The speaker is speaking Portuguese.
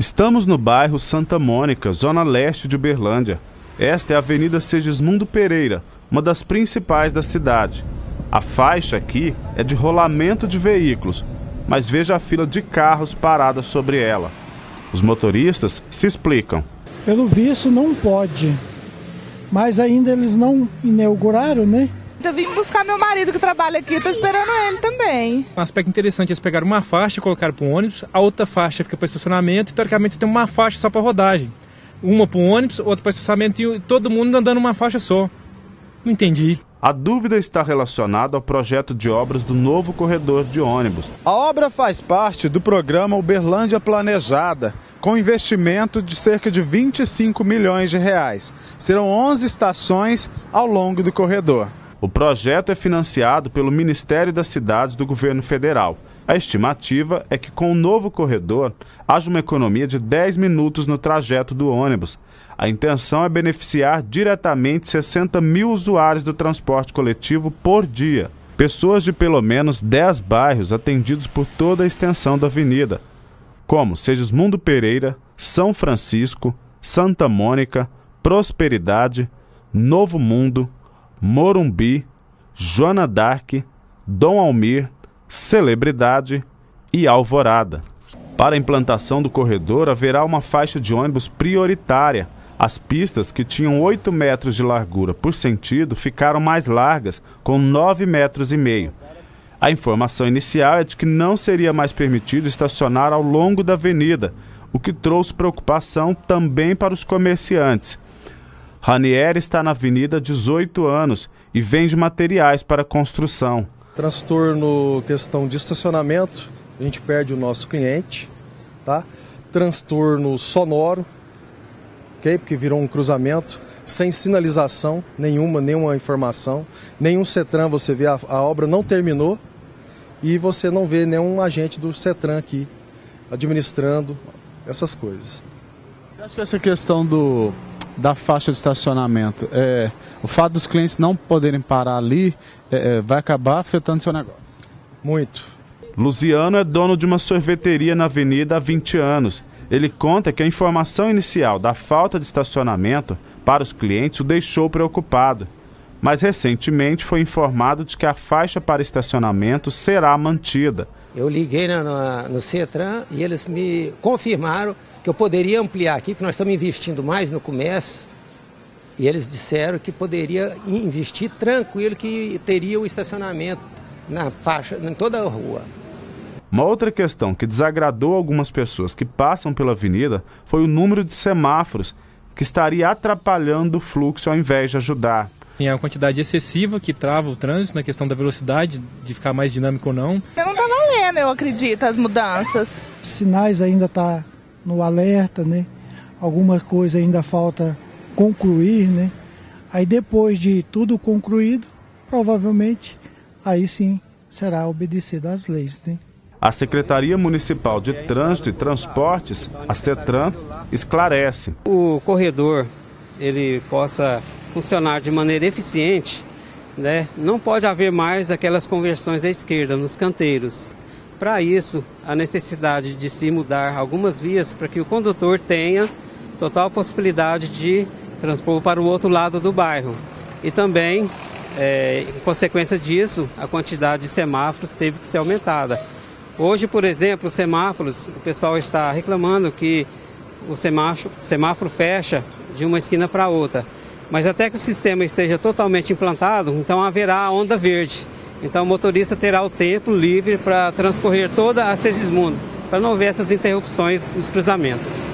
Estamos no bairro Santa Mônica, zona leste de Uberlândia. Esta é a Avenida Segismundo Pereira, uma das principais da cidade. A faixa aqui é de rolamento de veículos, mas veja a fila de carros parada sobre ela. Os motoristas se explicam. Pelo visto, não pode. Mas ainda eles não inauguraram, né? Eu vim buscar meu marido que trabalha aqui, eu tô esperando ele também. Um aspecto interessante, eles pegaram uma faixa e colocaram para o ônibus, a outra faixa fica para estacionamento e teoricamente você tem uma faixa só para rodagem. Uma para o ônibus, outra para estacionamento e todo mundo andando uma faixa só. Não entendi. A dúvida está relacionada ao projeto de obras do novo corredor de ônibus. A obra faz parte do programa Uberlândia Planejada, com investimento de cerca de 25 milhões de reais. Serão 11 estações ao longo do corredor. O projeto é financiado pelo Ministério das Cidades do governo federal. A estimativa é que com o novo corredor haja uma economia de 10 minutos no trajeto do ônibus. A intenção é beneficiar diretamente 60 mil usuários do transporte coletivo por dia. Pessoas de pelo menos 10 bairros atendidos por toda a extensão da avenida, como Segismundo Pereira, São Francisco, Santa Mônica, Prosperidade, Novo Mundo, Morumbi, Joana Dark, Dom Almir, Celebridade e Alvorada. Para a implantação do corredor, haverá uma faixa de ônibus prioritária. As pistas, que tinham 8 metros de largura por sentido, ficaram mais largas, com 9 metros e meio. A informação inicial é de que não seria mais permitido estacionar ao longo da avenida, o que trouxe preocupação também para os comerciantes. Ranieri está na avenida há 18 anos e vende materiais para construção. Transtorno questão de estacionamento, a gente perde o nosso cliente, tá? Transtorno sonoro, ok? Porque virou um cruzamento sem sinalização nenhuma, nenhuma informação, nenhum CETRAN, você vê a, a obra não terminou e você não vê nenhum agente do CETRAN aqui administrando essas coisas. Você acha que essa questão do da faixa de estacionamento, é, o fato dos clientes não poderem parar ali é, é vai acabar afetando seu negócio? Muito. Luciano é dono de uma sorveteria na avenida há 20 anos. Ele conta que a informação inicial da falta de estacionamento para os clientes o deixou preocupado. Mas recentemente foi informado de que a faixa para estacionamento será mantida. Eu liguei no, no, no CETRAN e eles me confirmaram que eu poderia ampliar aqui, porque nós estamos investindo mais no comércio. E eles disseram que poderia investir tranquilo, que teria o estacionamento na faixa, em toda a rua. Uma outra questão que desagradou algumas pessoas que passam pela avenida foi o número de semáforos, que estaria atrapalhando o fluxo ao invés de ajudar. É uma quantidade excessiva que trava o trânsito na questão da velocidade, de ficar mais dinâmico ou não. Eu não está valendo, eu acredito, as mudanças. Os sinais ainda tá no alerta, né? Alguma coisa ainda falta concluir, né? Aí depois de tudo concluído, provavelmente aí sim será obedecido às leis, né? A Secretaria Municipal de Trânsito e Transportes, a CETRAN, esclarece. O corredor ele possa funcionar de maneira eficiente, né? Não pode haver mais aquelas conversões à esquerda nos canteiros. Para isso, a necessidade de se mudar algumas vias para que o condutor tenha total possibilidade de transpor para o outro lado do bairro. E também, é, em consequência disso, a quantidade de semáforos teve que ser aumentada. Hoje, por exemplo, os semáforos, o pessoal está reclamando que o semáforo, semáforo fecha de uma esquina para outra. Mas até que o sistema esteja totalmente implantado, então haverá onda verde. Então o motorista terá o tempo livre para transcorrer toda a Segismundo, para não haver essas interrupções nos cruzamentos.